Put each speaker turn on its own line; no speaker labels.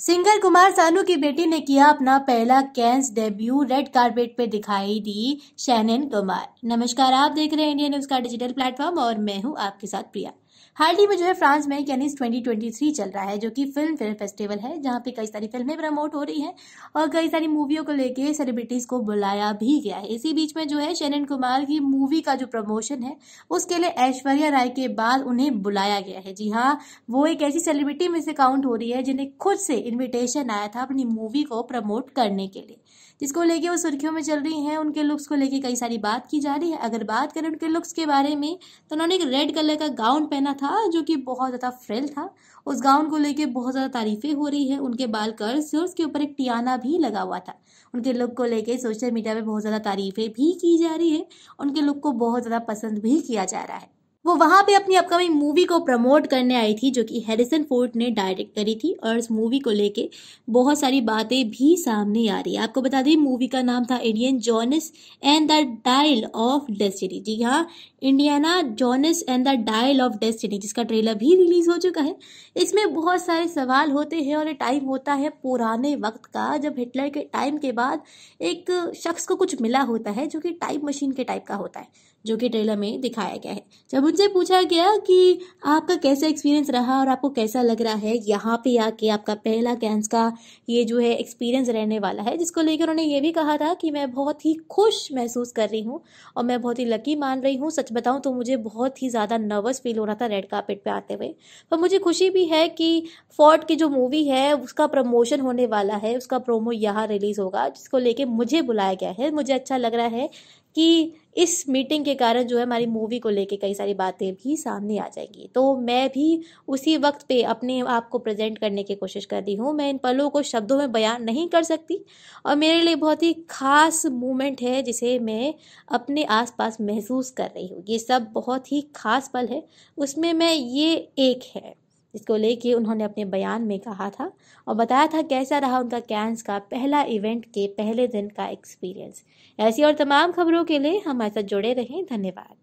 Singer Kumar Sanu की बेटी ने किया अपना पहला कैंस डेब्यू, रेड कार्पेट पे दिखाई दी शैनन कुमार। नमस्कार, आप देख रहे हैं इंडिया न्यूज़ का डिजिटल प्लेटफॉर्म और मैं हूँ आपके साथ प्रिया। हाल ही में जो है फ्रांस में कैनिस 2023 चल रहा है, जो कि फ़िल्म फ़िल्म फेस्टिवल है, जहाँ पे कई सारी फ़िल्में प्रमोट हो रही हैं और कई सारी मूवियों को लेके सेलिब्रिटीज को बुलाया भी गया है। इसी बीच में जो है शैनन कुमार की मूवी का जो प्रमोशन है, उसके लिए ऐश्वर्या राय के बाद उन्हें बुलाया गया है। जी हाँ वो एक ऐसी सेलिब्रिटी में से काउंट हो रही है, जिन्हें खुद से इन्विटेशन आया था अपनी मूवी को प्रमोट करने के लिए। जिसको लेके वो सुर्खियों में चल रही हैं, उनके लुक्स को लेके कई सारी बात की जा रही है। अगर बात करें उनके लुक्स के बारे में तो उन्होंने एक रेड कलर का गाउन पहना था जो कि बहुत ज़्यादा फ्रेल था। उस गाउन को लेके बहुत ज़्यादा तारीफें हो रही है। उनके बाल कर्स और उसके ऊपर एक टियाना भी लगा हुआ था। उनके लुक को लेके सोशल मीडिया पे बहुत ज़्यादा तारीफें भी की जा रही है। उनके लुक को बहुत ज़्यादा पसंद भी किया जा रहा है। वो वहाँ पे अपनी अपकमिंग मूवी को प्रमोट करने आई थी, जो कि हैरिसन फोर्ड ने डायरेक्ट करी थी, और इस मूवी को लेके बहुत सारी बातें भी सामने आ रही है। आपको बता दें मूवी का नाम था Indiana Jones and the Dial of Destiny जी हाँ Indiana Jones and the Dial of Destiny जिसका ट्रेलर भी रिलीज़ हो चुका है। इसमें बहुत सारे सवाल होते हैं और ये टाइम होता है पुराने वक्त का, जब हिटलर के टाइम के बाद एक शख्स को कुछ मिला होता है, जो कि टाइप मशीन के टाइप का होता है, जो कि ट्रेलर में दिखाया गया है। जब उनसे पूछा गया कि आपका कैसा एक्सपीरियंस रहा और आपको कैसा लग रहा है? यहाँ पे आके आपका पहला कैंस का ये जो है एक्सपीरियंस रहने वाला है, जिसको लेकर उन्होंने ये भी कहा था कि मैं बहुत ही खुश महसूस कर रही हूँ और मैं बहुत ही लकी मान रही हूँ। सच बताऊँ तो मुझे बहुत ही ज़्यादा नर्वस फील हो रहा था रेड कार्पेट पर आते हुए। पर मुझे खुशी भी है कि फोर्ट की जो मूवी है, उसका प्रमोशन होने वाला है, उसका प्रोमो यहाँ रिलीज़ होगा, जिसको लेके मुझे बुलाया गया है। मुझे अच्छा लग रहा है कि इस मीटिंग के कारण जो है हमारी मूवी को लेके कई सारी बातें भी सामने आ जाएँगी। तो मैं भी उसी वक्त पे अपने आप को प्रेजेंट करने की कोशिश कर रही हूँ। मैं इन पलों को शब्दों में बयान नहीं कर सकती और मेरे लिए बहुत ही खास मोमेंट है जिसे मैं अपने आसपास महसूस कर रही हूँ। ये सब बहुत ही खास पल है। उसमें मैं ये एक है। जिसको लेके उन्होंने अपने बयान में कहा था और बताया था कैसा रहा उनका कैंस का पहला इवेंट के पहले दिन का एक्सपीरियंस ऐसी और तमाम खबरों के लिए हमारे साथ जुड़े रहें। धन्यवाद।